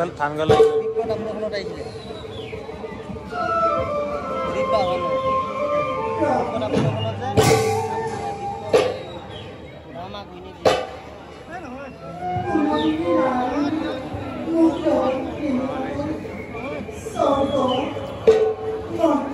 থানগাল থানগালে। Isso,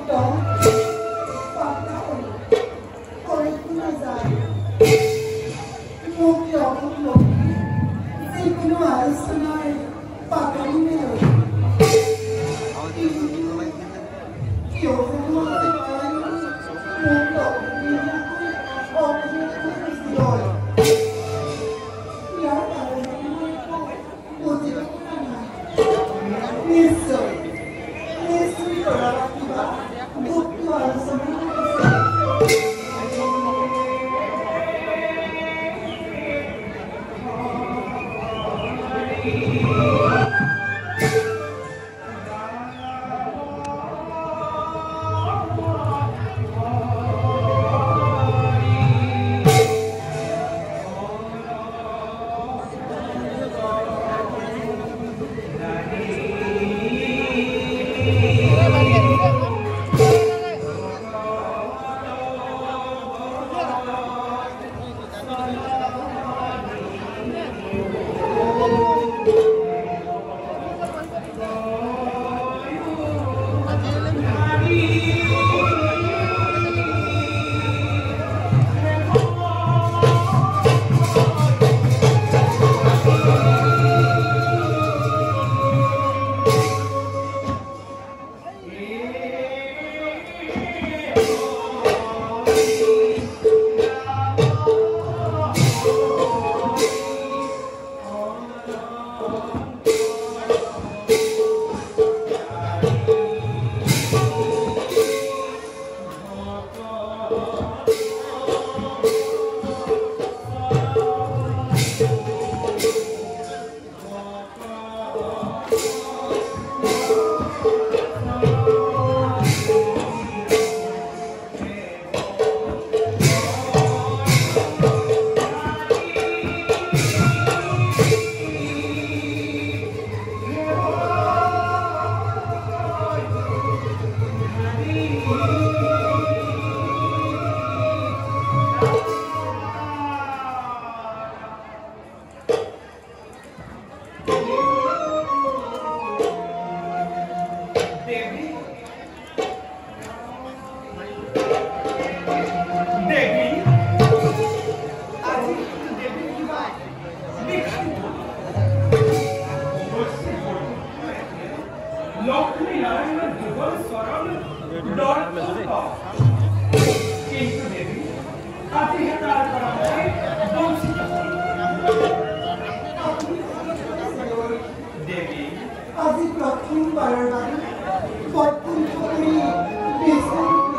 nothing but a right, me,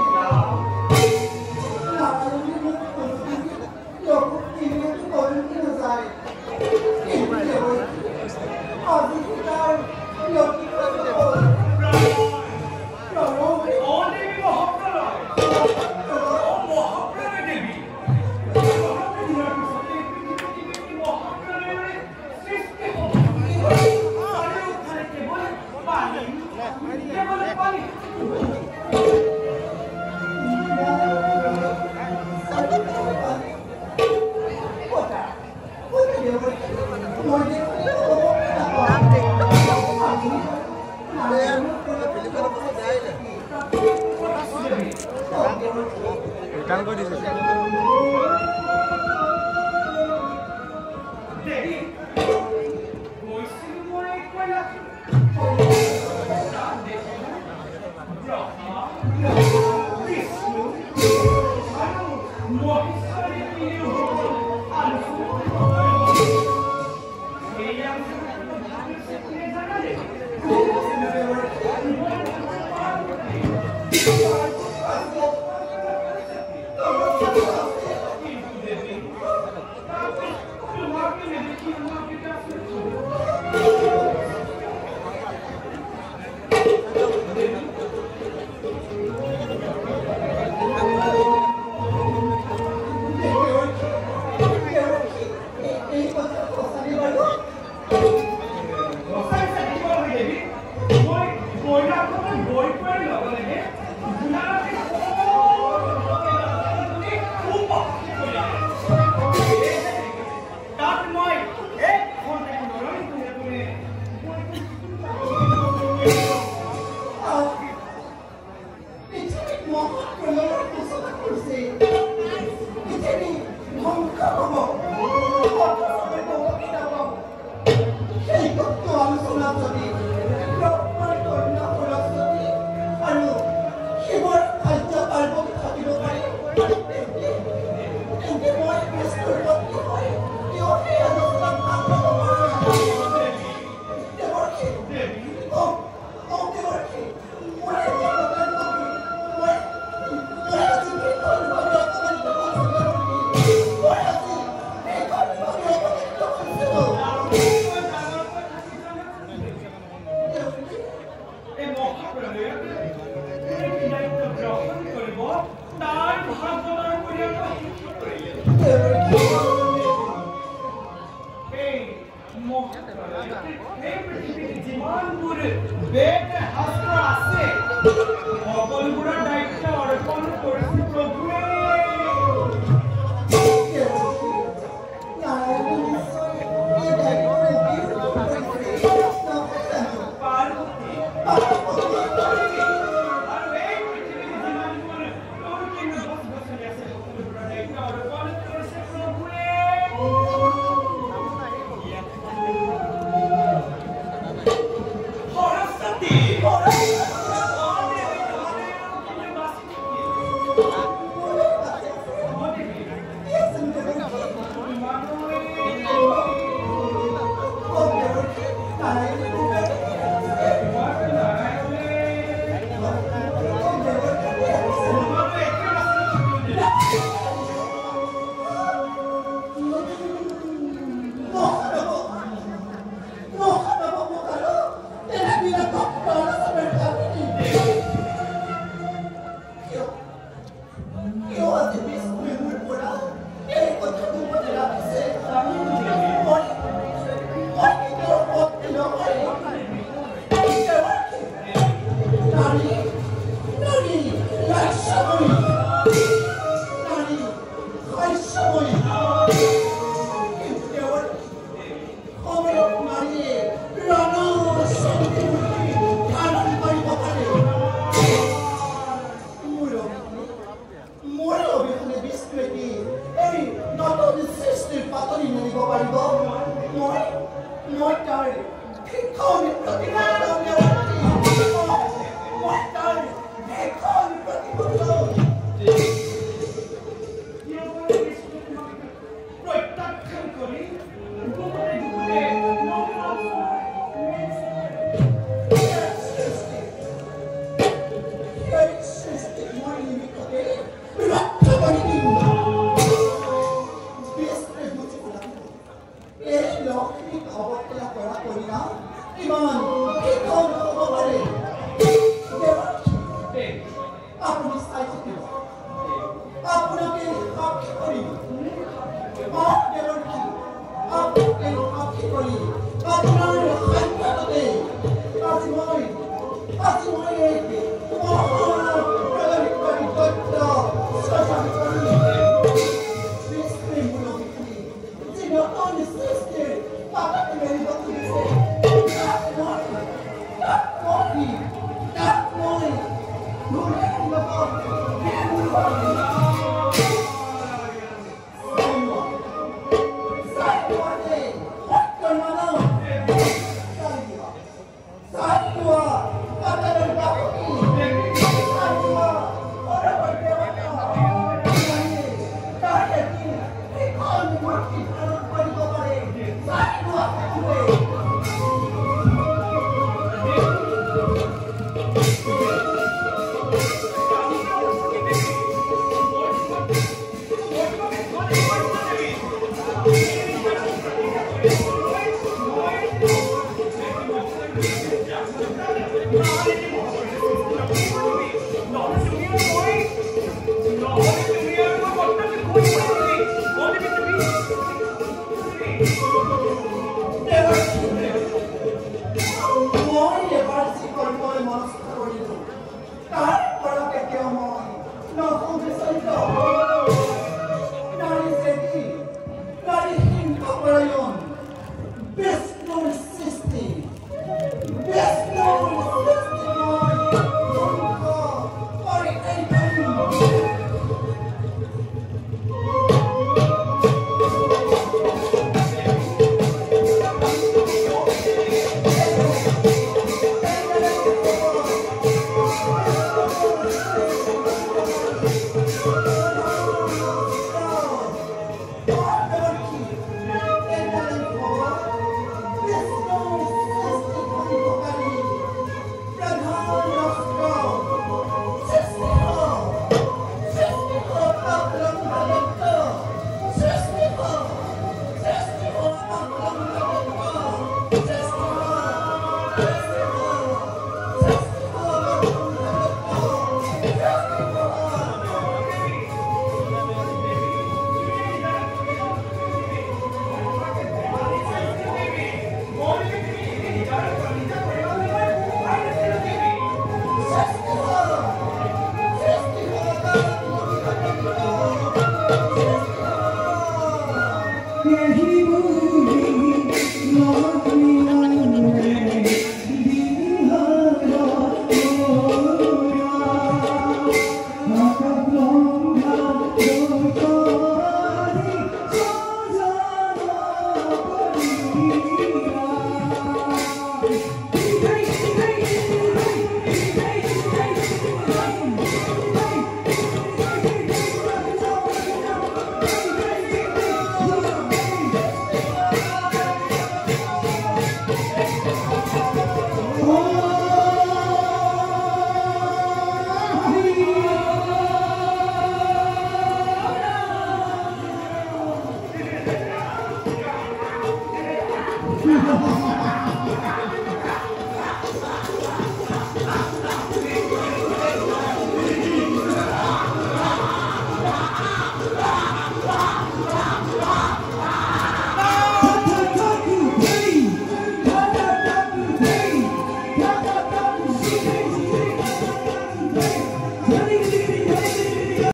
money. 要。যিমানবোৰ বেদ শাস্ত্ৰ আছে সকলোবোৰৰ দায়িত্ব অৰ্পণ কৰিছো।